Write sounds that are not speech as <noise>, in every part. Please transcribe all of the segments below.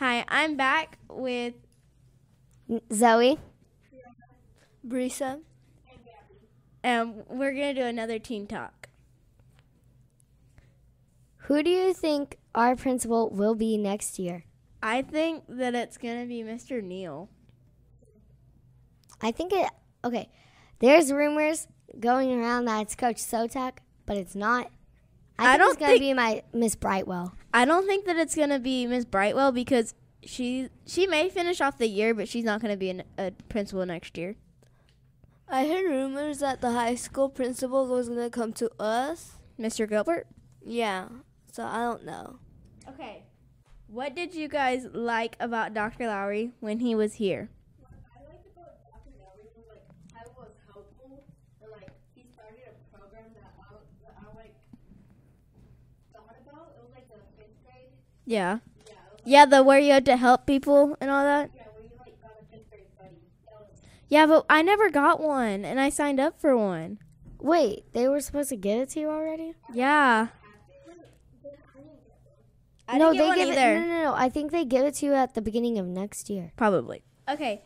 Hi, I'm back with Zoe. Brisa. and we're gonna do another teen talk. Who do you think our principal will be next year? I think that it's gonna be Mr. Neal. I think it. Okay, there's rumors going around that it's Coach Sotak, but it's not. I, I think don't it's gonna be my Miss Brightwell. I don't think that it's gonna be Miss Brightwell because she she may finish off the year, but she's not gonna be an, a principal next year. I heard rumors that the high school principal was gonna come to us. Mr. Gilbert. Yeah. So I don't know. Okay. What did you guys like about Dr. Lowry when he was here? I liked about Dr. Lowry was like how it was helpful and like he started a program that I that I like thought about. It was like the fifth grade. Yeah. Yeah, it was, Yeah, the where you had to help people and all that. yeah, where you like got a fifth grade buddy. That was Yeah, but I never got one, and I signed up for one. Wait, they were supposed to give it to you already? Yeah. I no, they give either. it. No, no, no. I think they give it to you at the beginning of next year. Probably. Okay.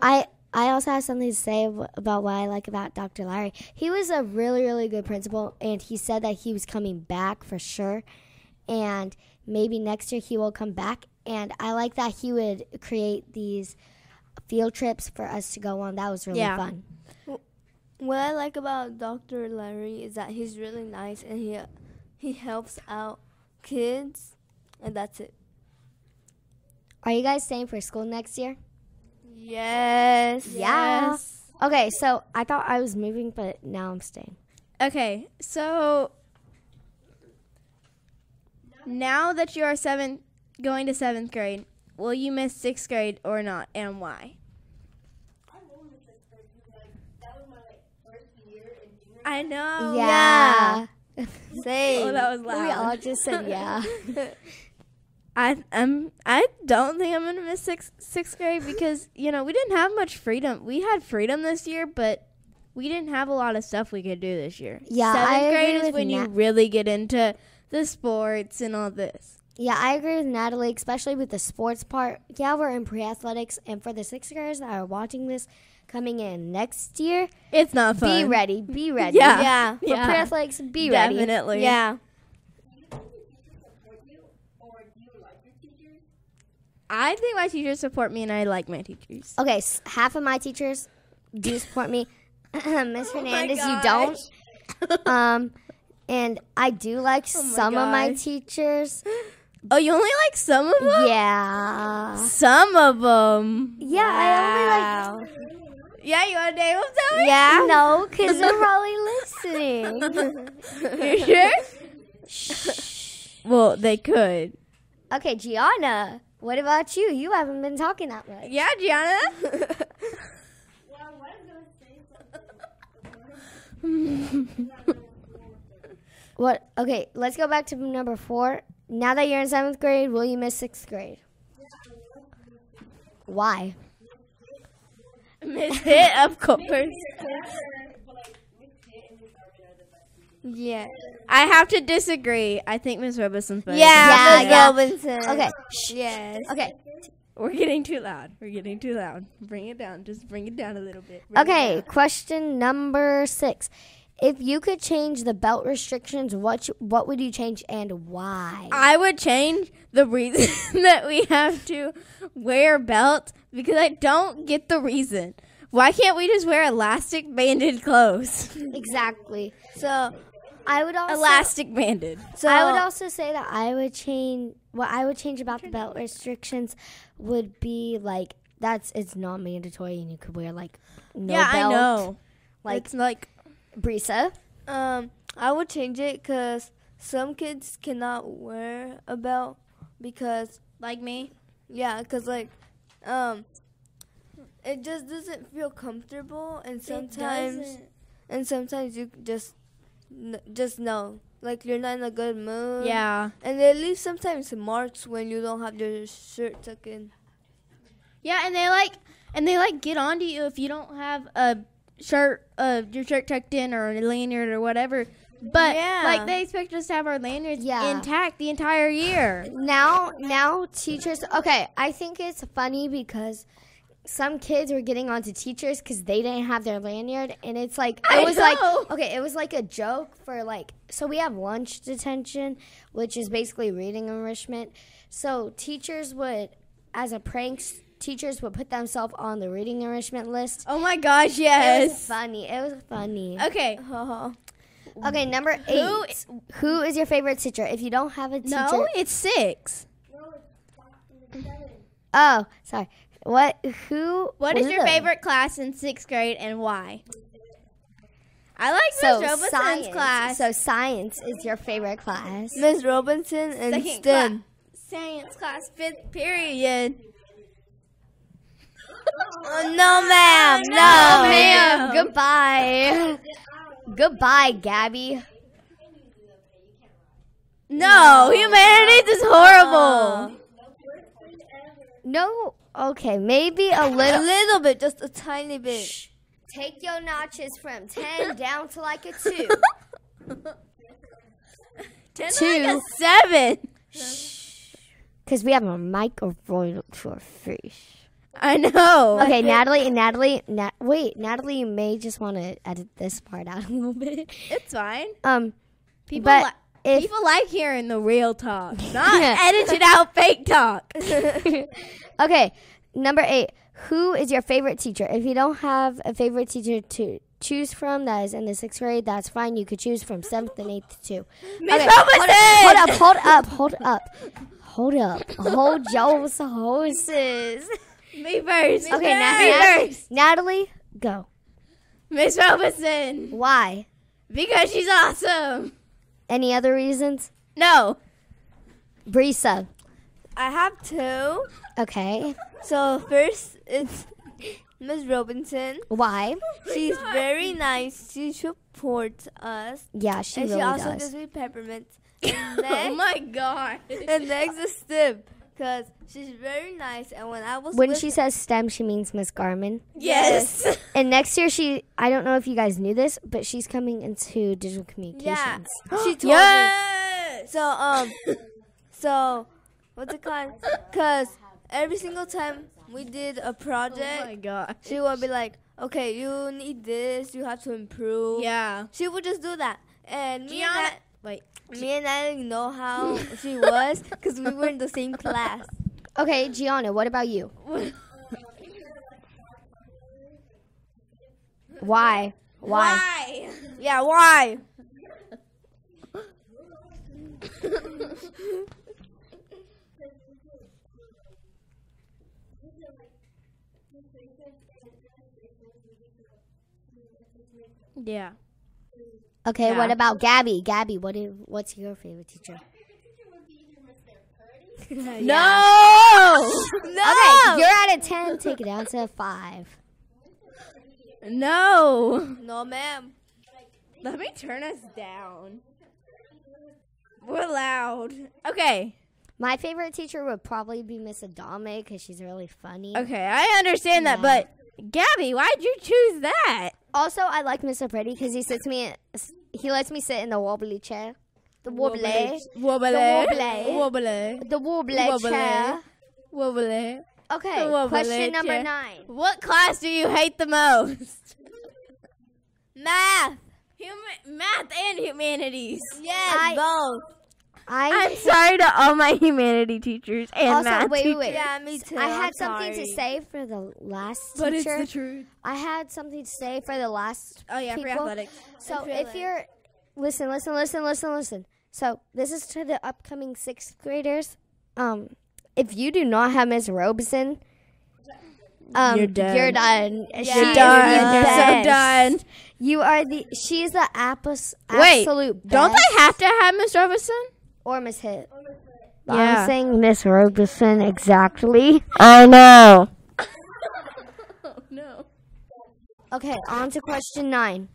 I I also have something to say about what I like about Dr. Larry. He was a really really good principal, and he said that he was coming back for sure, and maybe next year he will come back. And I like that he would create these field trips for us to go on. That was really Yeah. fun. What I like about Dr. Larry is that he's really nice and he he helps out kids, and that's it. Are you guys staying for school next year? Yes. Yeah. Yes. Okay, so I thought I was moving, but now I'm staying. Okay. So now that you are seven, going to seventh grade, will you miss sixth grade or not, and why? I love the fifth grade that was my like first year in junior. I know. yeah. Same. <laughs> Oh, that was loud. We all just said yeah. <laughs> I um I don't think I'm gonna miss sixth sixth grade because you know we didn't have much freedom. We had freedom this year, but we didn't have a lot of stuff we could do this year. Yeah, seventh I grade agree is with when you really get into the sports and all this. Yeah, I agree with Natalie, especially with the sports part. Yeah, we're in pre athletics, and for the sixth graders that are watching this coming in next year, It's not fun. be ready. Be <laughs> ready. Yeah. Yeah. For Yeah. pre athletics, be ready. Definitely. Yeah. Do you support you or do you like your teachers? I think my teachers support me, and I like my teachers. Okay, s- half of my teachers do support me. <laughs> <laughs> Oh Miss Hernandez, you don't. Um, and I do like Oh my some of my teachers. <gasps> Oh, you only like some of them? Yeah. Some of them. Yeah, I only like. Yeah, you want to name them? Tell me? Yeah. <laughs> No, because they're probably listening. <laughs> You sure? well, they could. Okay, Gianna, what about you? You haven't been talking that much. Yeah, Gianna. <laughs> Well, I was gonna say something. What? Okay, let's go back to number four. Now that you're in seventh grade, will you miss sixth grade? Why? Miss Hit, of course. Yeah. I have to disagree. I think Miss Robison's better. Yeah. Yeah, yeah. Robinson. Okay, Yes. okay, We're getting too loud. We're getting too loud. Bring it down. Just bring it down a little bit. Bring okay. Question number six. If you could change the belt restrictions, what what would you change and why? I would change the reason <laughs> that we have to wear belts because I don't get the reason. Why can't we just wear elastic banded clothes? <laughs> Exactly. So, I would also elastic banded. so I would oh. also say that I would change what I would change about the belt restrictions would be like that's it's not mandatory and you could wear like no yeah, belt. I know. Like it's like Brisa. um, I would change it because some kids cannot wear a belt because like me. yeah, because like um, it just doesn't feel comfortable, and sometimes and sometimes you just n- just know like you're not in a good mood. Yeah. and it leaves sometimes marks when you don't have your shirt tucked in. Yeah, and they like and they like get onto you if you don't have a shirt uh your shirt tucked in or a lanyard or whatever. But Yeah. like they expect us to have our lanyards Yeah. intact the entire year. now now teachers okay i think it's funny because some kids were getting onto teachers because they didn't have their lanyard and it's like it I was like okay it was like a joke for like so we have lunch detention which is basically reading enrichment so teachers would as a prank teachers would put themselves on the reading enrichment list Oh my gosh, yes. it was funny it was funny Okay. <laughs> okay number eight who is your favorite teacher if you don't have a teacher No, it's six. oh sorry what who What is your it? favorite class in sixth grade and why? I like So Miss Robinson's science. class. So science is your favorite class. Ms. Robinson and Second STEM. class. Science class, fifth period. Oh, no, ma'am. No, No, ma'am. <laughs> Goodbye. Goodbye, Gabby. No, humanities is horrible. No. Okay, maybe a A little. <laughs> little bit, just a tiny bit. Take your notches from ten <laughs> down to like a two. Ten Two. like a seven. Because we have a microphone our face. I know. Okay, Natalie and Natalie. Nat- wait, Natalie, you may just want to edit this part out <laughs> a little bit. It's fine. Um, People but li- if people like hearing the real talk, <laughs> not edited out fake talk. <laughs> okay, number eight. Who is your favorite teacher? If you don't have a favorite teacher to choose from that is in the sixth grade, that's fine. You could choose from seventh and eighth too. Miss Okay, Robinson. Hold up, hold up, hold up, hold up, hold Joe's horses. Me first. Okay, Nat- Na- Nat- Natalie, Natalie, go. Miss Robinson. Why? Because she's awesome. Any other reasons? No. Brisa. I have two. Okay. So first, it's Miss Robinson. Why? She's very nice. She supports us, Yeah, she and really she also does. gives me peppermint. <laughs> And Oh my god. and next is STEM, cause she's very nice. And when I was When with she says STEM, she means Miss Garmin. Yes. <laughs> And next year, she, I don't know if you guys knew this, but she's coming into digital communications. yeah, communications. she <gasps> told me. yes. So um, <laughs> so what's it called? Cause every single time we did a project, Oh my project, god. she would be like, "Okay, you need this. You have to improve." Yeah. She would just do that, and me and Gianna- Wait. me and I didn't know how she was because we were in the same class. Okay, Gianna, what about you? Why? Why? Yeah, why? <laughs> Yeah. Okay, Yeah. what about Gabby? Gabby, what is, what's your favorite teacher? <laughs> No. <laughs> No. Okay, you're at a 10, take it down to a 5. No. no, ma'am. Let me turn us down. We're loud. Okay. My favorite teacher would probably be Miss Adame because she's really funny. Okay, I understand that, but Gabby, why'd you choose that? Also, I like Mr. Pretty because he sits me, he lets me sit in the wobbly chair. The wobbly. Wobbly. wobbly. Wobbly. The wobbly, Wobbly. chair. Wobbly. Okay, wobbly question number chair. nine. What class do you hate the most? Math. Human, math and humanities. Yes, I- both. I I'm sorry to all my humanity teachers and Also, math wait, wait, teachers. wait. Yeah, me too. I I'm had something to say for the last But it's the truth. I had something to say for the last Oh yeah, for athletics. So feel if like- you're listen, listen, listen, listen, listen. So this is to the upcoming sixth graders. Um, if you do not have Miss Robeson, um, You're done. You're done. She You're is done. the You're so done. You are the. She's the apos, Wait, absolute. Don't best. they have to have Miss Robinson? Or Miss Hit. Yeah. I'm saying Miss Robeson exactly. I know. oh no. Okay, on to question nine.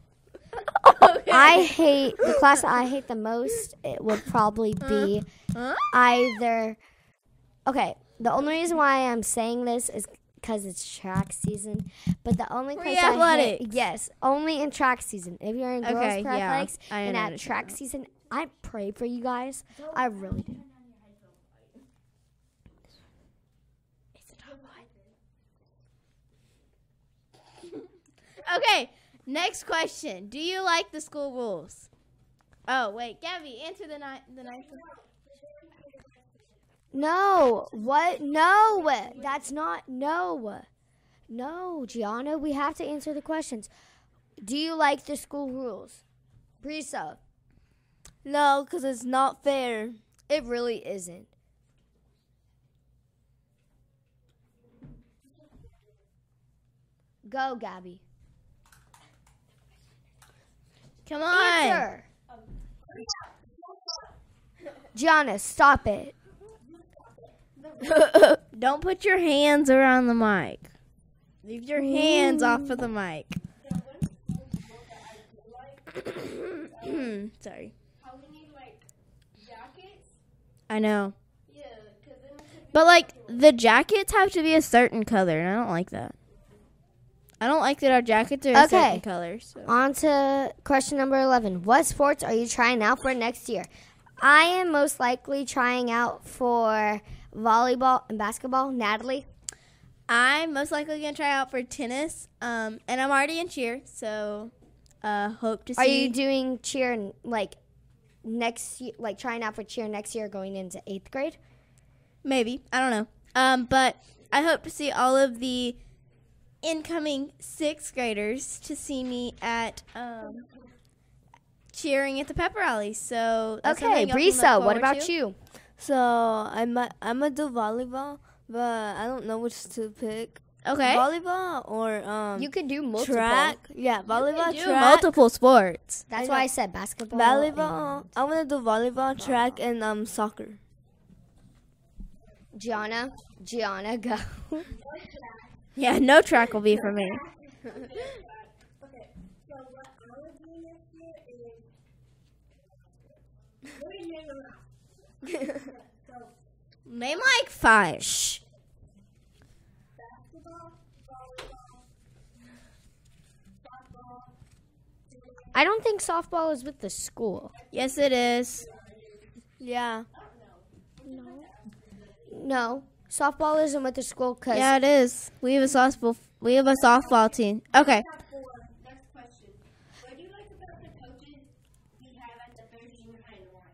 Okay. I hate the class I hate the most. It would probably be Huh? either. Okay, the only reason why I'm saying this is because it's track season. But the only Free place I hate, athletics. yes, only in track season. If you're in girls Okay, for yeah, athletics and at understand track season, I pray for you guys. I really do. <laughs> Okay, next question. Do you like the school rules? Oh wait, Gabby, answer the ni- the ninth. No, what? No, that's not. No, no, Gianna. We have to answer the questions. Do you like the school rules, Brisa? No, because it's not fair. It really isn't. Go, Gabby. Come on. Answer. Gianna, stop it. <laughs> Don't put your hands around the mic. Leave your hands off of the mic. <coughs> Sorry. How we need like jackets? I know. Yeah, because then we could But like the jackets have to be a certain color, and I don't like that. I don't like that our jackets are a certain Okay. color. So. On to question number 11. What sports are you trying out for next year? I am most likely trying out for volleyball and basketball. Natalie? I'm most likely gonna try out for tennis. Um, and I'm already in cheer, so uh, hope to see. Are you doing cheer like next year, like trying out for cheer next year going into eighth grade? Maybe I don't know. Um, but I hope to see all of the incoming sixth graders to see me at um, cheering at the pep rally. So that's Okay, something else to look Brisa, what about to. you? So I might I'm gonna do volleyball, but I don't know which to pick. Okay, Volleyball or um You could do multiple. track. Yeah, volleyball, do track, multiple sports. That's I why know. I said basketball. volleyball. I'm gonna do volleyball, track, and um soccer. Gianna, Gianna, go. <laughs> Yeah, no track will be for me. Okay, so what I would do next year is. What are you doing now? So, Name like five. basketball, volleyball, softball. I don't think softball is with the school. Yes, it is. Yeah. No, No. softball isn't with the school because Yeah, it is. We have a softball. We have a softball team. Okay. For next question. What do you like about the coaches we have at the third junior high and why?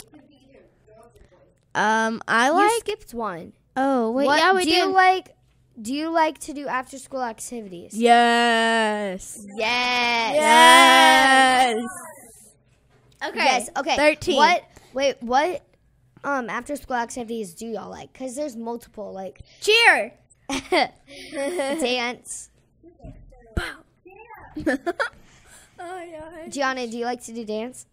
It could be either girls or boys. Um, I you skipped one. Oh wait, what yeah, we do did. you like? Do you like to do after school activities? yes. Yes. Yes. Okay. Yes. Okay. Thirteen. What? Wait. What? Um, after school activities do y'all like? Cause there's multiple like Cheer. <laughs> dance. oh yeah. Gianna, do you like to do dance?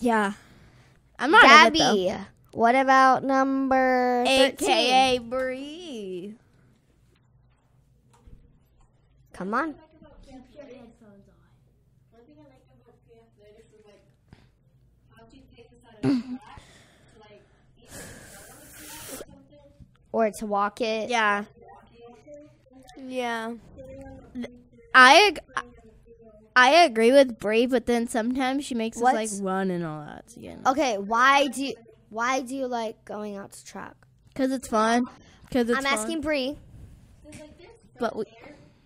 Yeah. I'm not in it, though. Gabby, what about number 13? AKA Bree. Come on. One thing I like about PF is <coughs> like how she takes us out of the track to like either run on the track or to walk it. Yeah. Yeah. I ag- I agree with Bree, but then sometimes she makes us like run and all that again. Okay. Why do you, Why do you like going out to track? Cause it's fun. Cause it's I'm fun. asking Bree. Like But we,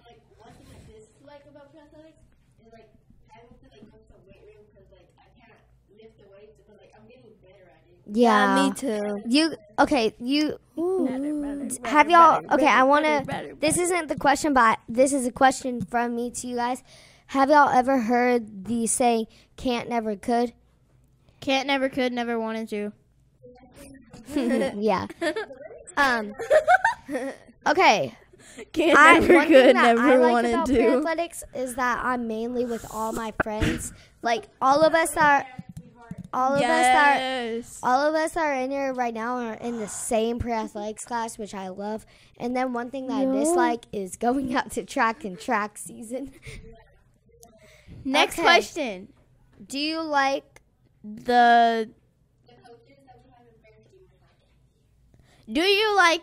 like one thing I dislike about PF Athletics is like having to like go to the weight room because like I can't lift the weights, but like I'm getting better at it. Yeah. me too. You okay? You have y'all? Okay, I want to. This isn't the question, but this is a question from me to you guys. Have y'all ever heard the saying "can't, never, could"? can't, never could, never wanted to. <laughs> yeah. Um. <laughs> Okay. Can't, I, never one could, thing that never I like wanted about to. athletics is that I'm mainly with all my friends. Like all of us are, all of us are all of us are in here right now are in the same pre-athletics class, which I love. And then one thing that I dislike is going out to track and track season. Next Okay. question. Do you like? The <laughs> Do you like?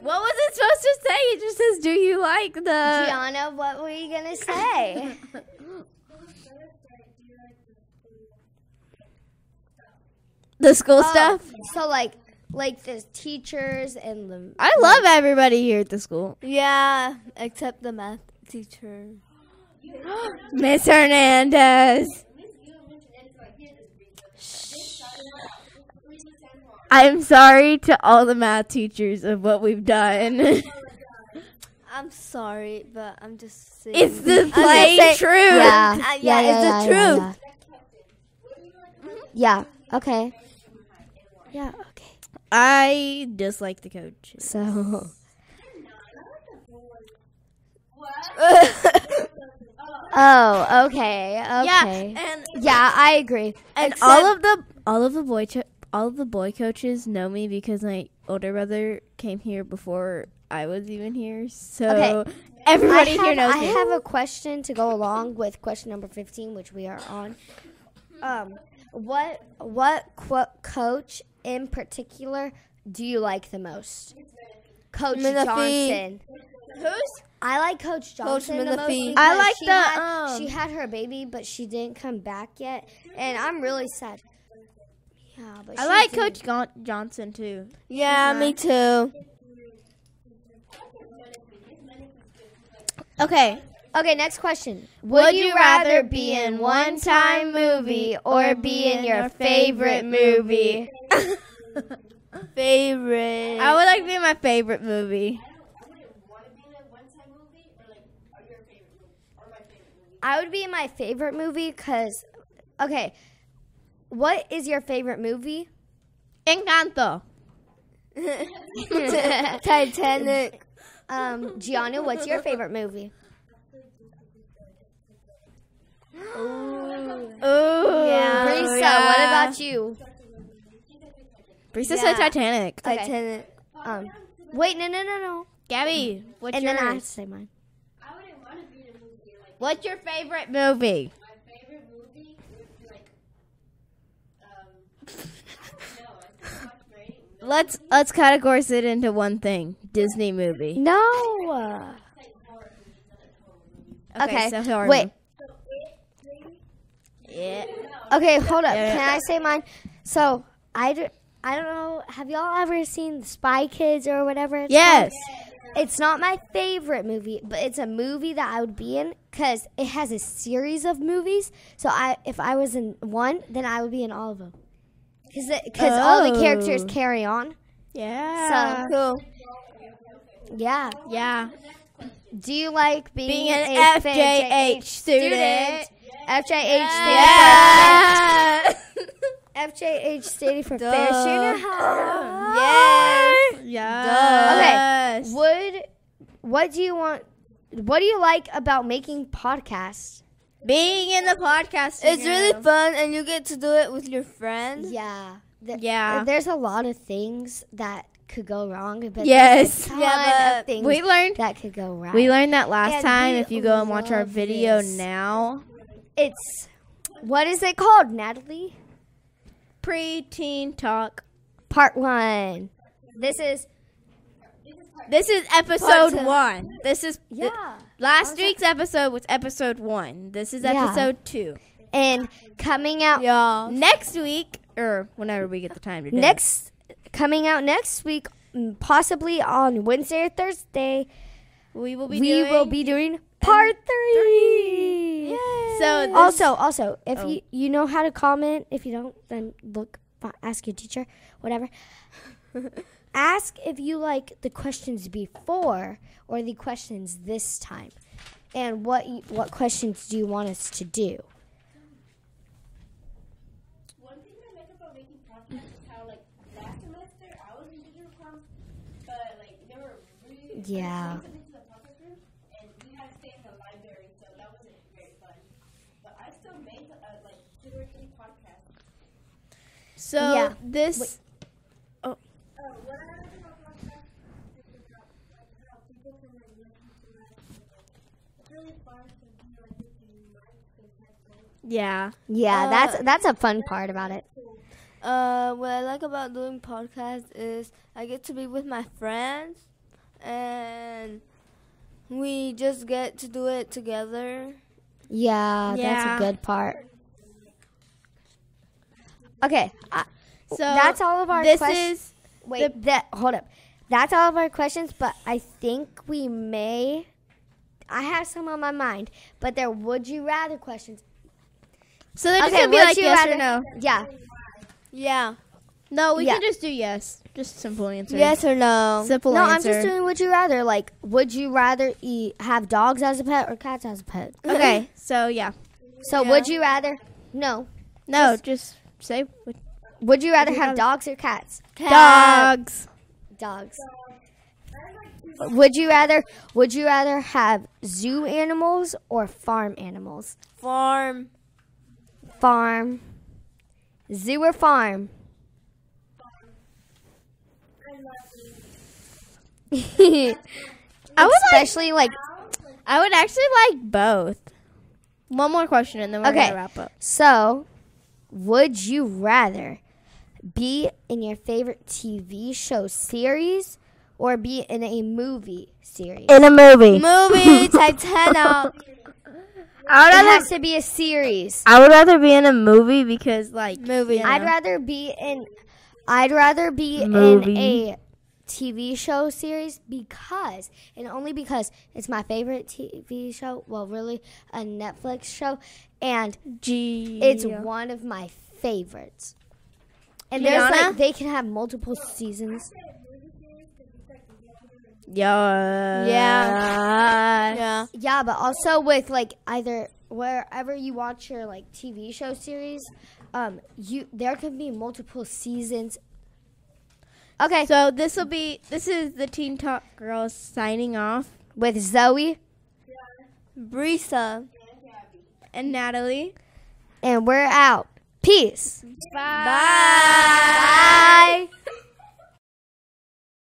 what was it supposed to say? It just says, "Do you like the?" Gianna, what were you gonna say? <laughs> The school Oh, stuff. So like, like the teachers and the. I love everybody here at the school. Yeah, except the math teacher. <gasps> Miss Hernandez. I'm sorry to all the math teachers of what we've done. <laughs> <laughs> I'm sorry, but I'm just saying. it's the plain just truth. Yeah, Uh, yeah, it's the yeah, truth. Yeah. yeah. Okay. Yeah. Okay. I dislike the coach. So. <laughs> Oh, okay. Okay. Yeah, and Yeah, I agree. and all of the all of the boy cho- all of the boy coaches know me because my older brother came here before I was even here. So Okay. everybody I here have, knows I me. have a question to go along with question number 15, which we are on. Um, what what qu- coach in particular do you like the most? Coach Menifee. Johnson. Who's I like Coach Johnson the most Menifee. because I like she the, had, um, she had her baby, but she didn't come back yet, and I'm really sad. Yeah, but I like. Coach Gon- Johnson too. Yeah, me too. Okay. Okay, next question. Would, you rather be in one time movie or be in your favorite movie? <laughs> Favorite. I would like to be in my favorite movie. I would be in my favorite movie because, okay, what is your favorite movie? Encanto. <laughs> Titanic. Um, Gianna, what's your favorite movie? Ooh. Yeah. Brisa, yeah. what about you? Brisa Yeah. said Titanic. Okay. Titanic. Um, wait, no, no, no, no. Gabby, what's and yours? then I have to say mine. I wouldn't want to be in a movie. Like What's your favorite movie? my favorite movie would be like, um, no, I think watch Brady. Let's let's categorize it into one thing. Disney movie. No. Okay, so horror wait. Yeah. Okay, hold up. Yeah, yeah. Can I say mine? So I, d- I don't know. Have y'all ever seen The Spy Kids or whatever? It's Yes. called? It's not my favorite movie, but it's a movie that I would be in because it has a series of movies. So I, if I was in one, then I would be in all of them. Because because all the characters Oh. carry on. Yeah. So Cool. Yeah. yeah. Do you like being, Being an a FJH student. FJH Yeah. standing for FJH standing for Duh. Fair Student House. Yes. Yes. Would what do you want? What do you like about making podcasts? Being in the podcast. It's really fun, and you get to do it with your friends. Yeah. Th- uh, Yeah. There's a lot of things that could go wrong, but Yes. there's a Yeah, of but things We learned that could go wrong. we learned that last And time. If you go and watch our video this. now, it's what is it called, Natalie? pre-teen talk. Part one. This is This is episode one. This is yeah. last week's episode was episode one. This is Yeah. episode two. And coming out Yeah. Next week, or whenever we get the time to do it. next coming out next week, mm, possibly on Wednesday or Thursday, we will be we doing. will be doing part three. So this- Also, also, if Oh. you you know how to comment, if you don't, then look, ask your teacher, whatever. <laughs> ask if you like the questions before or the questions this time, and what you, what questions do you want us to do? One thing I like about making podcasts is how, like, last semester I was in digital comms, but, like, there were really Yeah. into the uh, podcast room, and we had to stay in the library, so that wasn't very fun. But I still made, uh, like, two or three podcasts. So Yeah. this. Oh, what I like about podcasts is how, like, how people can, like, listen to live. It's really fun to be, like, listening to mics and headphones. Yeah. Yeah, Uh, that's that's a fun part about it. Uh, what I like about doing podcasts is I get to be with my friends, and we just get to do it together. Yeah, that's a good part. Okay, uh, So that's all of our this questions. is Wait, that hold up. That's all of our questions, but I think we may. I have some on my mind, but they're would you rather questions. So they're just Okay, gonna be would like yes rather- or no. Yeah, Yeah. No, we Yeah. can just do yes. Just simple answer. Yes or no? Simple answer. no, I'm just doing would you rather. Like, would you rather eat have dogs as a pet or cats as a pet? <laughs> okay. So yeah. So Yeah. would you rather? No. No, just, say what- Would you rather you have rather- dogs or cats? dogs. Dogs. Would you rather? Would you rather have zoo animals or farm animals? Farm. Farm. Zoo or farm? <laughs> I would like. Like I would actually like both. One more question and then we're Okay. gonna wrap up. so. Would you rather be in your favorite TV show series or be in a movie series? In a movie. Movie. <laughs> Titanic. I It would has rather. to be a series. I would rather be in a movie because like Movie. you know. I'd rather be in I'd rather be Movie. in a TV show series because and only because it's my favorite TV show, well really a Netflix show and G. it's one of my favorites. And there's like they can have multiple seasons. Yeah. Yeah. yeah. Yeah, but also with like either wherever you watch your like TV show series, um you there could be multiple seasons. Okay, So this will be. This is the Teen Talk Girls signing off, with Zoe Brisa. and Natalie. and we're out. Peace. Bye.